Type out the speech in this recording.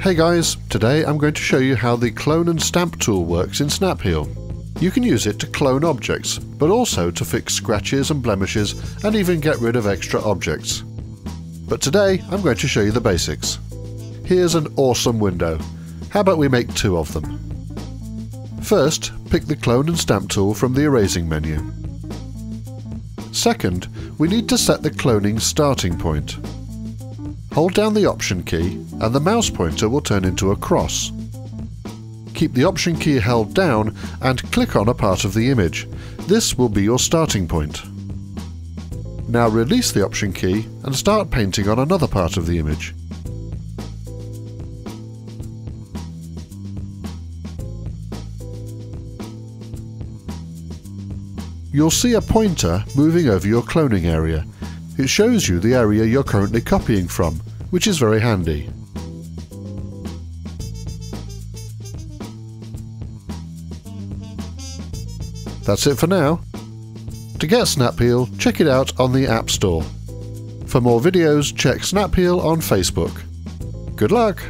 Hey guys, today I'm going to show you how the clone and stamp tool works in Snapheal. You can use it to clone objects, but also to fix scratches and blemishes and even get rid of extra objects. But today I'm going to show you the basics. Here's an awesome window. How about we make two of them? First, pick the clone and stamp tool from the erasing menu. Second, we need to set the cloning starting point. Hold down the Option key and the mouse pointer will turn into a cross. Keep the Option key held down and click on a part of the image. This will be your starting point. Now release the Option key and start painting on another part of the image. You'll see a pointer moving over your cloning area it shows you the area you're currently copying from, which is very handy. That's it for now. To get Snapheal, check it out on the App Store. For more videos, check Snapheal on Facebook. Good luck!